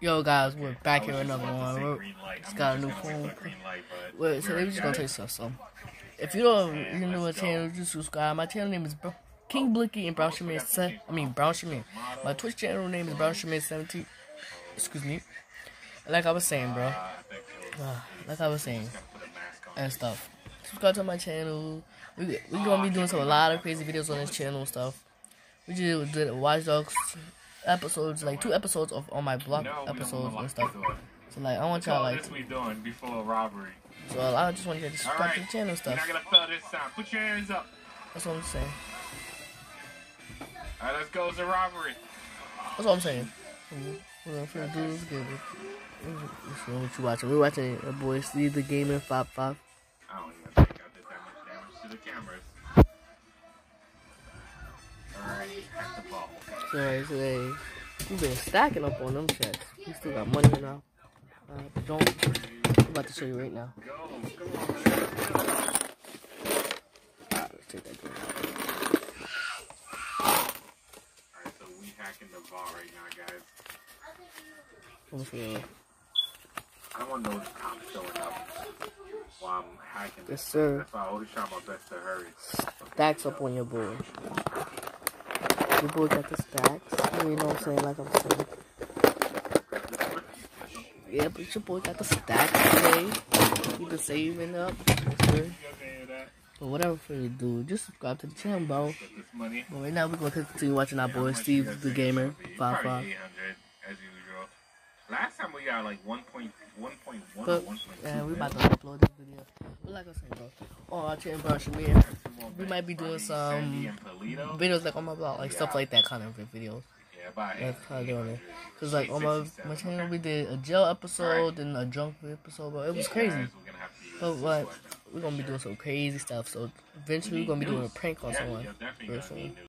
Yo, guys, we're back here with another one. We're, just got a new phone. Wait, so we're just gonna tell you something. If you don't, you know what channel, just subscribe. My channel name is Bro King Bliky and Brown Shaman. I mean Brown Shaman. My Twitch channel name is Brown Shaman 17. Excuse me. Like I was saying, bro. Uh, like I was saying, and stuff. Subscribe to my channel. We we gonna be doing some a lot of crazy videos on this channel and stuff. We just did Watch Dogs episodes, like two episodes of on my block No, episodes and stuff. lock the door. So like I want y'all all like this we doing before a robbery. so I just want you to subscribe to Alright, the channel and You're not gonna fail this time. Put your hands up. That's what I'm saying. Alright, let's go to robbery. That's what I'm saying. What I'm finna do is. This is what you watching. We're watching a boy Steve the Gamer Five Five. I don't even think I did that much damage to the cameras. Alright, hack the ball. So right today, we've been stacking up on them checks. We still got money in now. Uh, don't. I'm about to show you right now. Go, come on. Alright, let's take that. Game. Alright, so we hacking the ball right now, guys. I'm I don't want those cops showing up while I'm hacking. Yes, sir. That's why I always try my best to hurry. Stacks up on your boy. Your boy got the stacks. You know what I'm saying? Like I'm saying. Yeah, but your boy got the stacks today. You been saving up. You hear? But whatever for you do, just subscribe to the channel, bro. Get this money. But right now we're gonna continue watching our boy Steve the Gamer. Five five. 800 as usual. Last time we got like 1.1.1 or 1.2. yeah, we about to upload this video. But like oh, I said, bro, on our channel, bro, Shamir, we might be doing some videos like on my block, like stuff like that kind of videos. That's how I'm doing it. Cause like on my my channel we did a jail episode and a drunk episode, bro. It was crazy. But like we're gonna be doing some crazy stuff. So eventually we're gonna be doing a prank on someone. Yeah, definitely soon. need news.